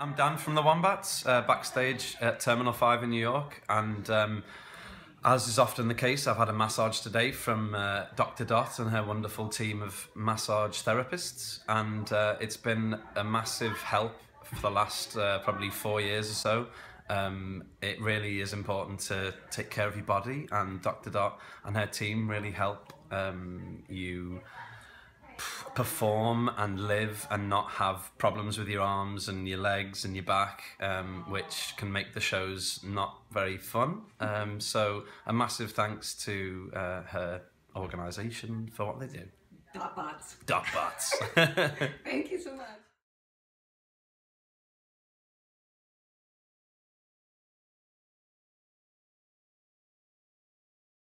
I'm Dan from the Wombats, uh, backstage at Terminal 5 in New York, and um, as is often the case, I've had a massage today from uh, Dr. Dot and her wonderful team of massage therapists, and uh, it's been a massive help for the last uh, probably four years or so. Um, it really is important to take care of your body, and Dr. Dot and her team really help um, you perform and live and not have problems with your arms and your legs and your back, um, which can make the shows not very fun. Um, so, a massive thanks to uh, her organisation for what they do. Dot bots. Dot bots.